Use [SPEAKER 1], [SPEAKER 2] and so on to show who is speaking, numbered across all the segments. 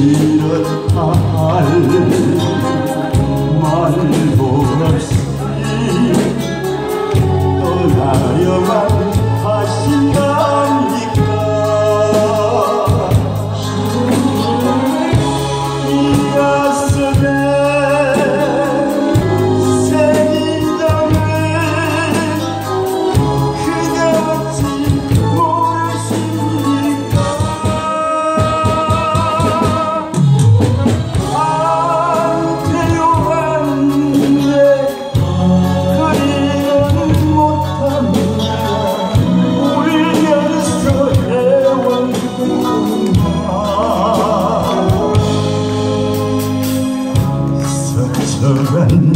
[SPEAKER 1] Sünde fallen surrender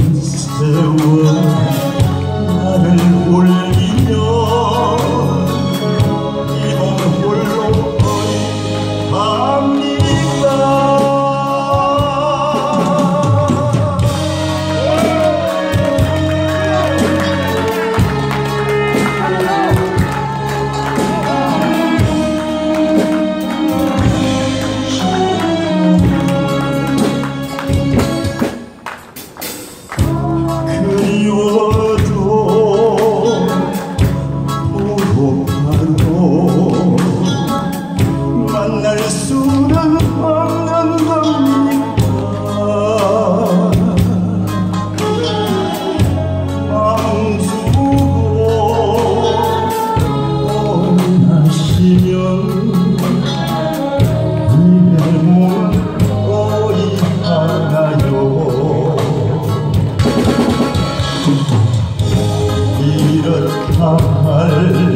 [SPEAKER 1] baharlar